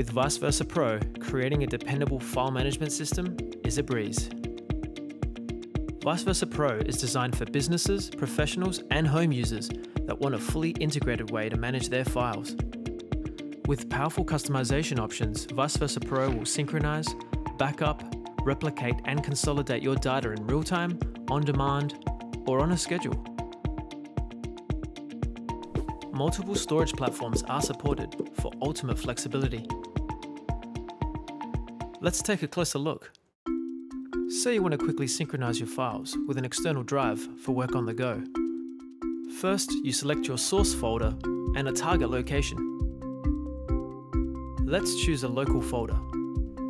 With ViceVersa Pro, creating a dependable file management system is a breeze. ViceVersa Pro is designed for businesses, professionals, and home users that want a fully integrated way to manage their files. With powerful customization options, ViceVersa Pro will synchronize, backup, replicate, and consolidate your data in real time, on demand, or on a schedule. Multiple storage platforms are supported for ultimate flexibility. Let's take a closer look. Say you want to quickly synchronize your files with an external drive for work on the go. First, you select your source folder and a target location. Let's choose a local folder,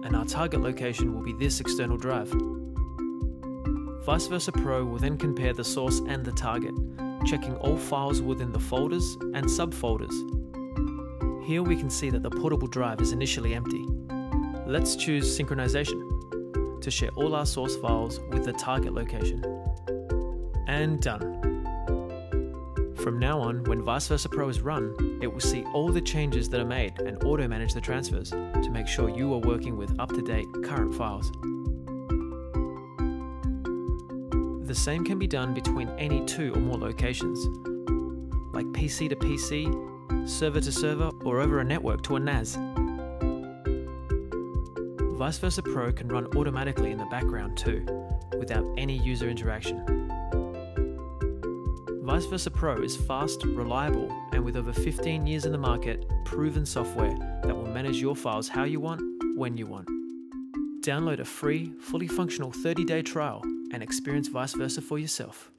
and our target location will be this external drive. ViceVersa Pro will then compare the source and the target, checking all files within the folders and subfolders. Here we can see that the portable drive is initially empty. Let's choose synchronization to share all our source files with the target location. And done. From now on, when ViceVersa Pro is run, it will see all the changes that are made and auto-manage the transfers to make sure you are working with up-to-date current files. The same can be done between any two or more locations, like PC to PC, server to server, or over a network to a NAS. ViceVersa Pro can run automatically in the background too, without any user interaction. ViceVersa Pro is fast, reliable, and with over 15 years in the market, proven software that will manage your files how you want, when you want. Download a free, fully functional 30 day trial and experience ViceVersa for yourself.